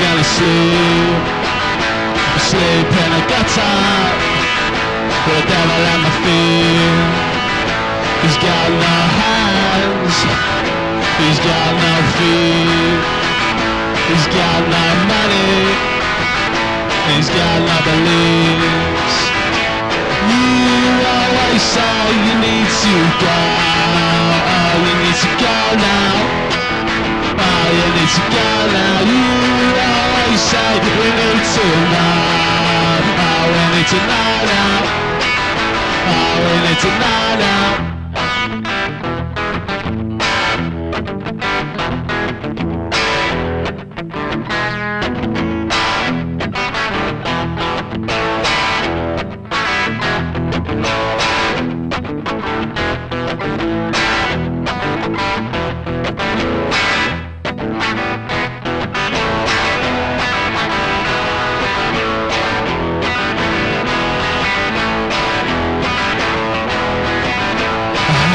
sleep, sleep in a gutter. The devil at my feet. He's got no hands. He's got no feet. He's got no money. He's got no beliefs. You always say you need to go. To know. Oh, we need to know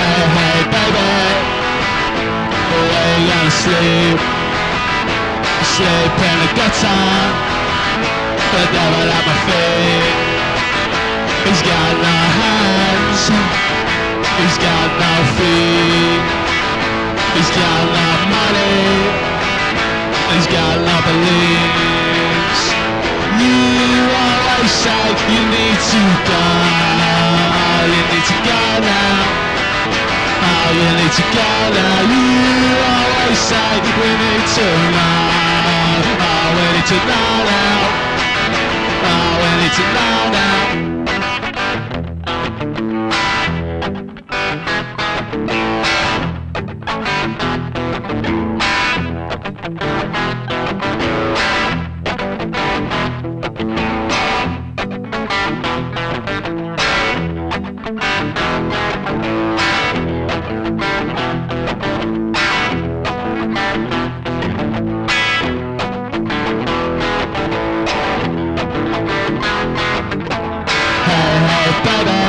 Hey, hey, baby, where you sleep? Sleep in the gutter. The devil at my feet. He's got no hands. He's got no feet. You need to now. You always say we need to know. Oh, we need to know now. Oh, we need to know now. Hey, baby.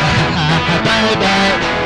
Ha, ha, baby.